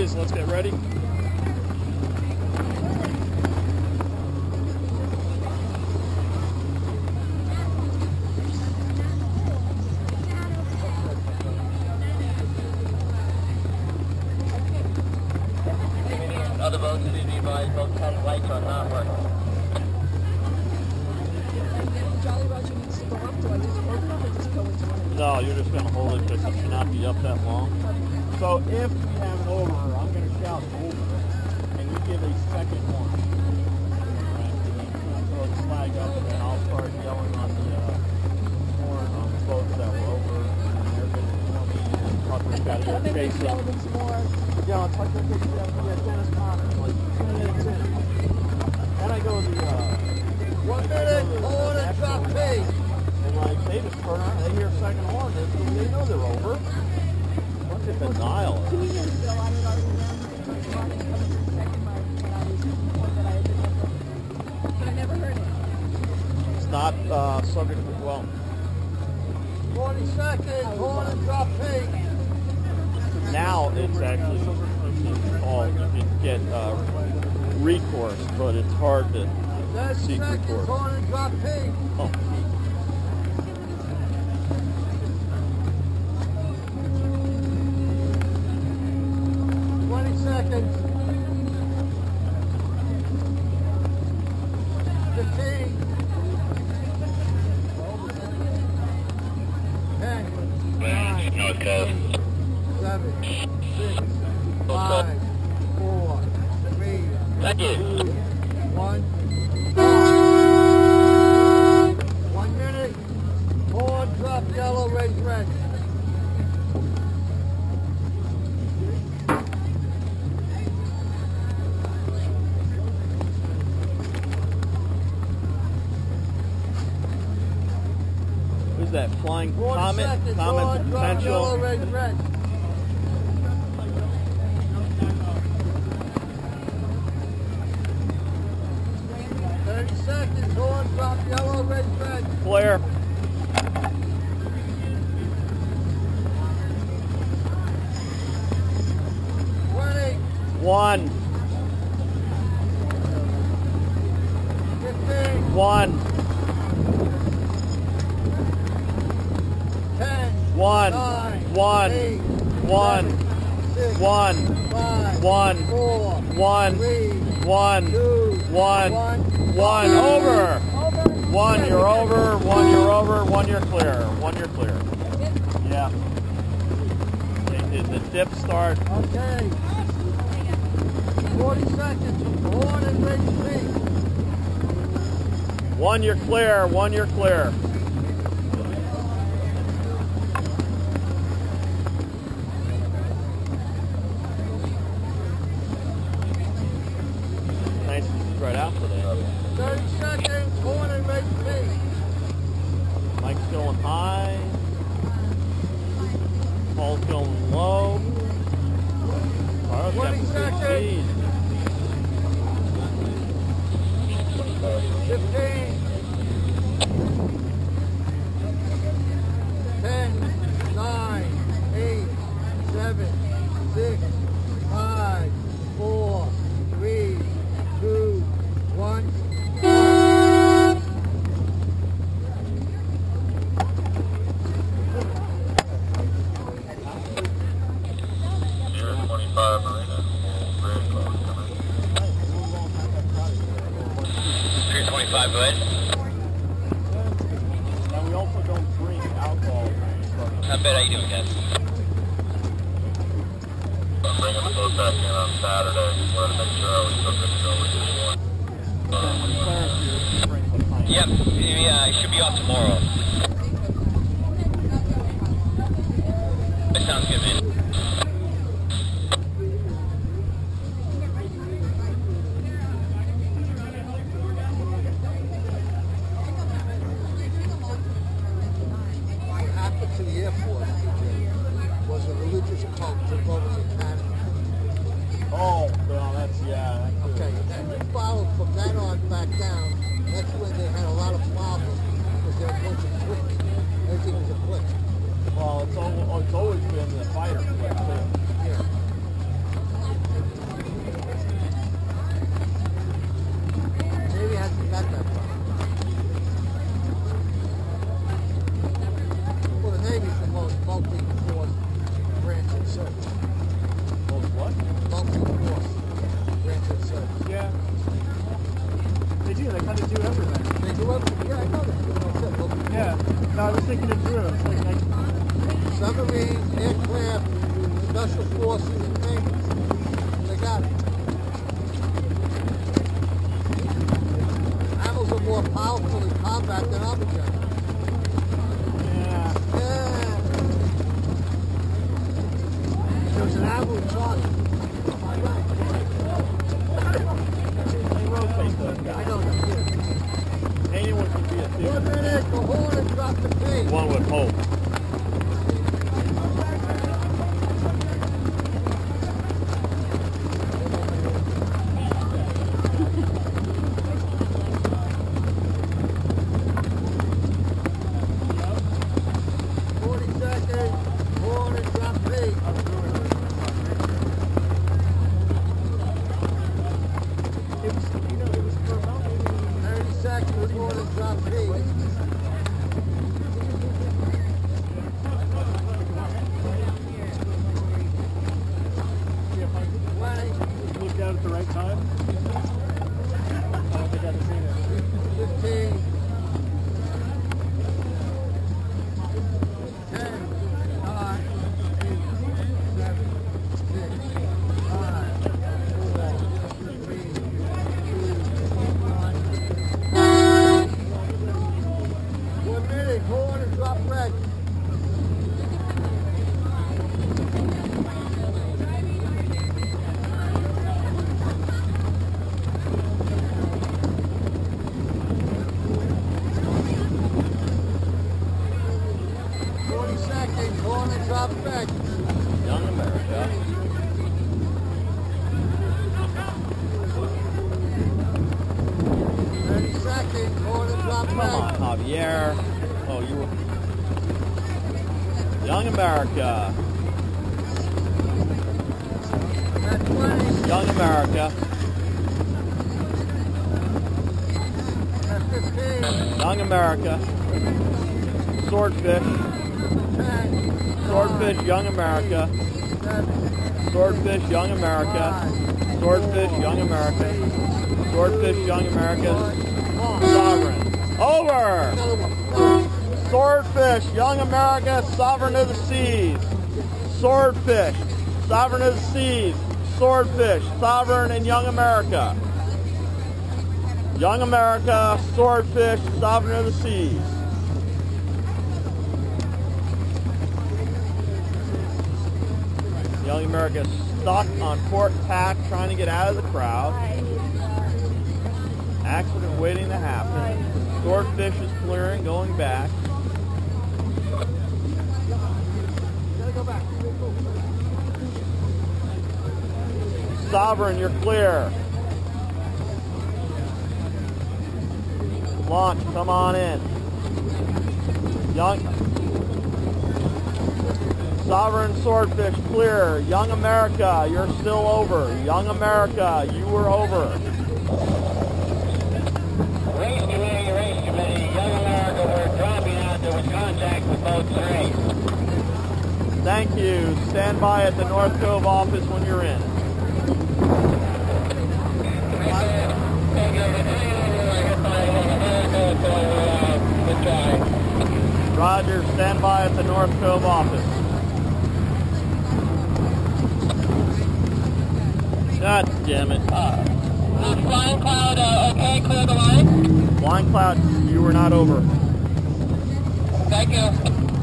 let's get ready. Other boats to be advised, both 10 lights are not working. Jolly Roger needs to go up, do I just open up or just go into one No, you're just going to hold it because it should not be up that long. So if we have over, I'm going to shout over, and you give a second one. Right? Throw the flag up, and then I'll start yelling on the uh, horn on the boats that were over, they're going to tell me, Tucker's got to go chase them. a bit more. Yeah, it's like they get yeah, Dennis Connors, like two minutes in. Then I go to the, uh, One minute, hold and drop P. and like they just they hear second horn, they know they're over. What's it denial? Two years ago, I had already done my Ronnie coming to second my, when I was one that I had been with. But I never heard it. It's not uh, subject to, well, 40 seconds, hold and drop P. now it's actually called, you can get uh, recourse, but it's hard to seek recourse. hold and drop P. Oh. Fifteen. Ten. North. Seven. Six. Five. Four. Three. Thank you. Two. One. Minute. Yellow, red. Flying 40 Comet? seconds. Comet's Hold, potential. red. Thirty seconds. Hold, drop yellow, raise red. Flare. Twenty. One. Fifteen. One. Ten. One. Nine. One. One. One. One. One. One. One. One. One. Over. One, you're over. One, you're over. One, you're clear. One, you're clear. Yeah. Did the dip start? Okay. Forty seconds. Hold and raise feet. One, you're clear. One, you're clear. Nice and spread out today. Thirty seconds. Hold and raise feet. Mike's going high. Paul's going low. Carlos got 20 some good seconds. speed. Fifteen. Ten. Nine. Eight. Seven. Six. Five. Four. Three. Two. One. Near 25 Marina. Very close. 325, go ahead. We also don't drink alcohol. Not bad, how you doing, guys? I'm bringing the boat back in on Saturday. Wanted to make sure I was still good to go with this one. Yep, yeah, I should be off tomorrow. That sounds good, man. What happened to the Air Force TJ, was a religious cult took over the academy. Oh, well, that's, yeah. That's Okay, and you followed from that on back down. That's when do. They kind of do everything. They do everything. Yeah, I know that. That's it. Well, Yeah. No, I was thinking it through. It's like, like submarines, aircraft, special forces, and things. They got it. Animals are more powerful in combat than other red. Seconds, horn drop red. Young America. Come on, Javier. Oh, you were. Young America. Young America. Young America. Swordfish. Swordfish, Young America. Swordfish, Young America. Swordfish, Young America. Swordfish, Young America. Sovereign. Over! Swordfish, Young America, Sovereign of the Seas. Swordfish, Sovereign of the Seas. Swordfish, Sovereign and Young America. Young America, Swordfish, Sovereign of the Seas. Young America stuck on port tack trying to get out of the crowd. Accident waiting to happen. Swordfish is clearing, going back. Gotta go back. Sovereign, you're clear. Launch, come on in. Young Sovereign Swordfish, clear. Young America, you're still over. Young America, you were over. Race committee, race committee, Young America, we're dropping out. There was contact with boat three. Thank you. Stand by at the North Cove office when you're in. Good try. Roger, stand by at the North Cove office. God damn it. Is Flying Cloud uh, okay? Clear the line? Blind Cloud, you were not over. Thank you.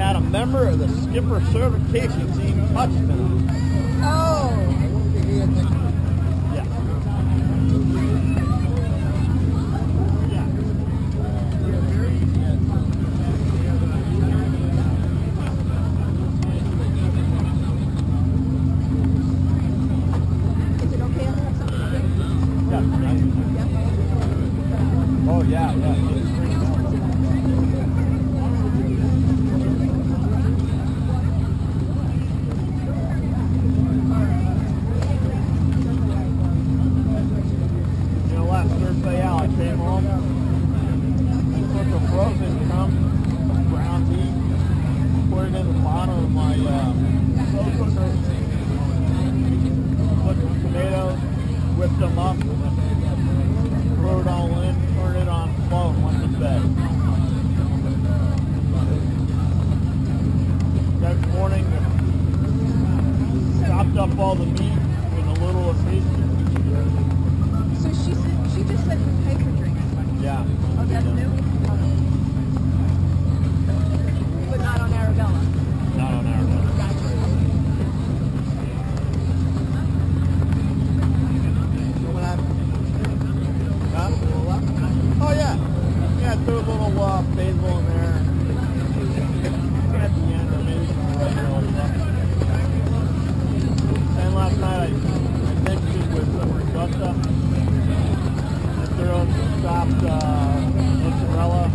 had a member of the skipper certification team touch them. Oh. yeah, yeah. all the stopped uh, Mozzarella,